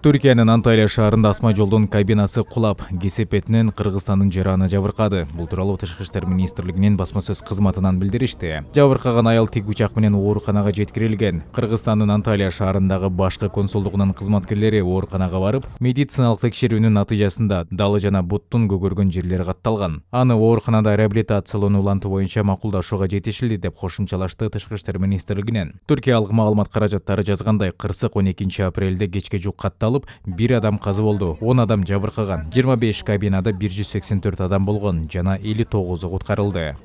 түркиянын анталия шаарында асма жолдун кабинасы кулап кесепетинен кыргызстандын жараны жабыркады бул тууралуу тышкы иштер министрлигинин басма сөз кызматынан билдиришти жабыркаган аял тик учак менен ооруканага жеткирилген кыргызстандын анталия шаарындагы башкы консулдугунун кызматкерлери ооруканага барып медициналык текшерүүнүн натыйжасында далы жана буттун көгөргөн жерлери катталган аны ооруканада реабилитациялоону улантуу боюнча макулдашууга жетишилди деп кошумчалашты тышкы иштер министрлигинен түркиялык маалымат каражаттары жазгандай кырсык он экинчи апрелде кечке катталып бир адам каза болду он адам жабыркаган. Жыйырма беш кабинада бир жүз сексен төрт адам болгон жана элүү тогузу куткарылды.